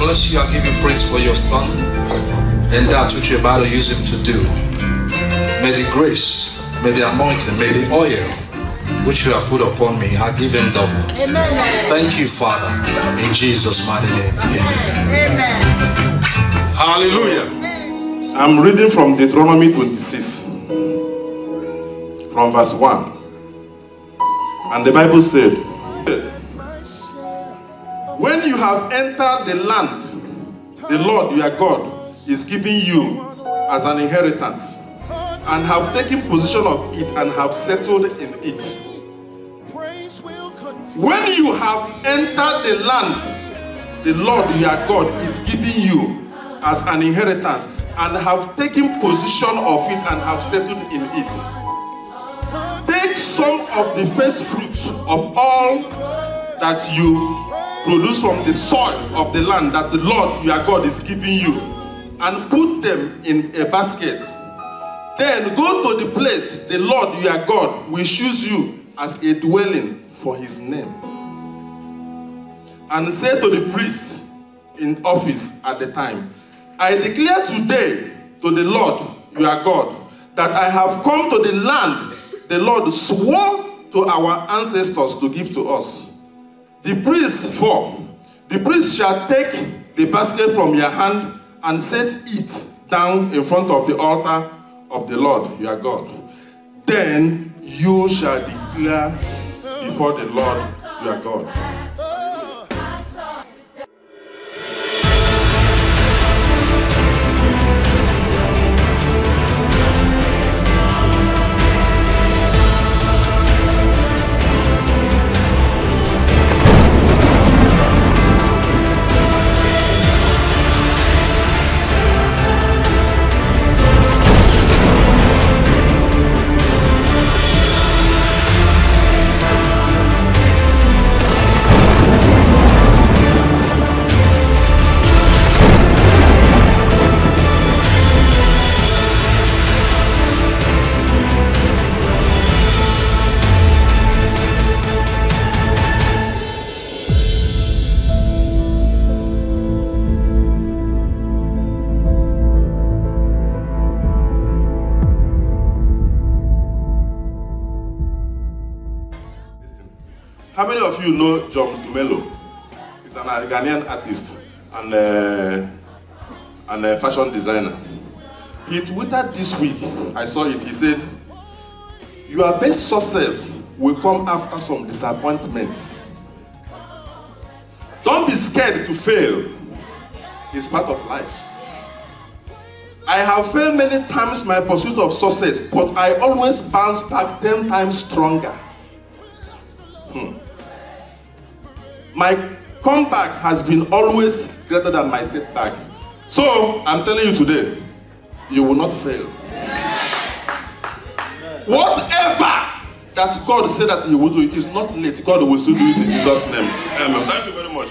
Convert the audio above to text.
bless you. I give you praise for your son and that which you're about to use him to do. May the grace, may the anointing, may the oil which you have put upon me, I give him double. Amen. Thank you, Father, in Jesus' mighty name. Amen. Amen. Hallelujah. I'm reading from Deuteronomy 26, from verse 1. And the Bible said, When you have entered the land, the Lord your God is giving you as an inheritance, and have taken possession of it and have settled in it. When you have entered the land, the Lord your God is giving you as an inheritance and have taken possession of it and have settled in it. Take some of the first fruits of all that you produce from the soil of the land that the Lord your God is giving you and put them in a basket. Then go to the place the Lord your God will choose you as a dwelling for his name. And say to the priest in office at the time, I declare today to the Lord your God that I have come to the land the Lord swore to our ancestors to give to us. The priest for the priest shall take the basket from your hand and set it down in front of the altar of the Lord your God. Then you shall declare before the Lord your God. How many of you know John Dumelo? He's an Ghanaian artist and, uh, and a fashion designer. He tweeted this week, I saw it, he said, Your best success will come after some disappointment. Don't be scared to fail. It's part of life. I have failed many times my pursuit of success, but I always bounce back 10 times stronger. Hmm. My comeback has been always greater than my setback. So I'm telling you today, you will not fail. Whatever that God said that He will do is not late. God will still do it in Jesus' name. Amen. Thank you very much.